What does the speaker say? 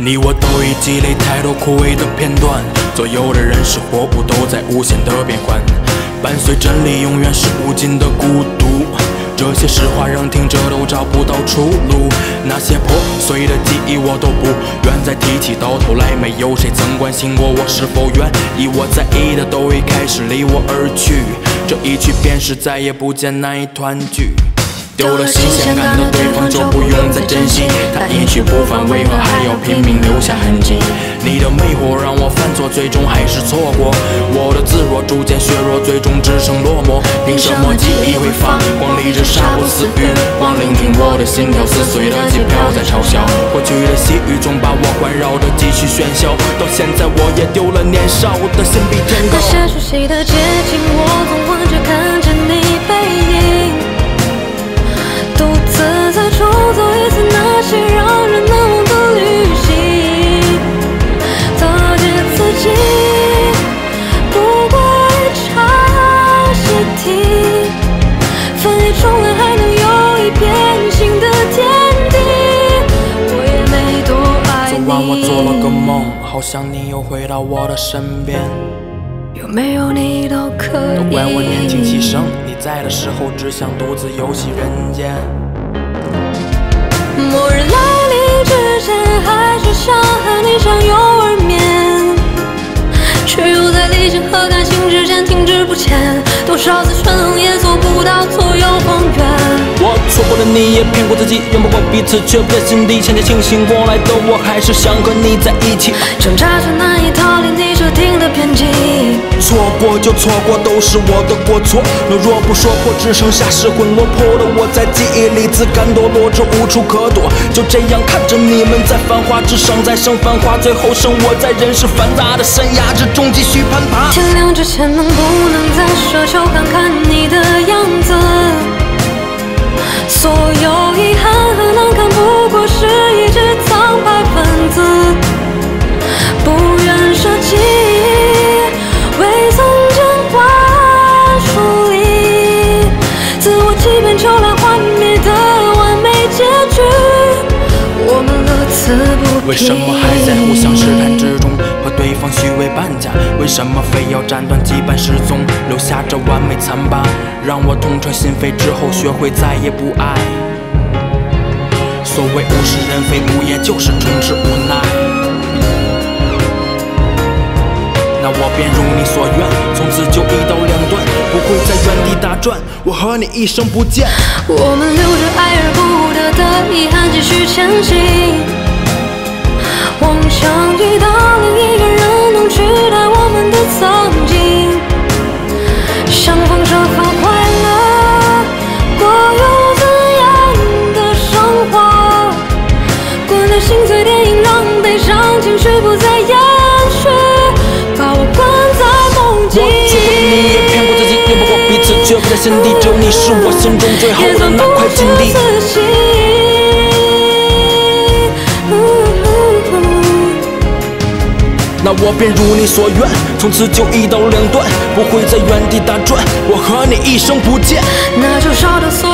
你我都已积累太多枯萎的片段，左右的人事货物都在无限的变换，伴随真理永远是无尽的孤独。这些实话让听者都找不到出路，那些破碎的记忆我都不愿再提起，到头来没有谁曾关心过我是否愿意，我在意的都已开始离我而去，这一去便是再也不见那一团聚。丢了新鲜感的对方就不用再珍惜，他一去不返，为何还要拼命留下痕迹？你的魅惑让我犯错，最终还是错过。我的自若逐渐削弱，最终只剩落寞。凭什么记忆会发光，理智杀不死欲望？聆听我的心跳，撕碎的机票在嘲笑。过去的细雨中把我环绕着，继续喧嚣。到现在我也丢了年少的心，比天高。那些熟悉的街景，我总幻觉看好想你又回到我的身边。有没有你都可都。怪我年轻气盛，你在的时候只想独自游戏人间。错过了你，也骗过自己，拥抱过彼此，却不在心底。现在清醒过来的我，还是想和你在一起。挣扎着难以逃离你设定的偏激。错过就错过，都是我的过错。懦弱不说破，只剩下失魂落魄的我，在记忆里自甘堕落着，无处可躲。就这样看着你们在繁华之上再生繁华，最后剩我在人世繁杂的山崖之中继续攀爬。天亮之前，能不能再奢求看看你的样子？所有遗憾和难堪，不过是一只苍白分子。不愿舍弃，未曾见灌输里，自我欺骗，求来幻灭的完美结局。我们乐此不疲。为什么还在互相试探之中对方虚伪半假？为什么非要斩断羁绊失踪，留下这完美残疤？让我痛彻心扉之后，学会再也不爱。所谓物是人非，无也就是充斥无奈。那我便如你所愿，从此就一刀两断，不会在原地打转。我和你一生不见。我们留着爱而不得的遗憾，继续前行。情绪不再延续，把我关在梦我境。错过你，也骗过自己，拥抱过彼此，却不在心底。只有你是我心中最后的那块金出地。那我便如你所愿，从此就一刀两断，不会在原地打转。我和你一生不见。那就烧掉所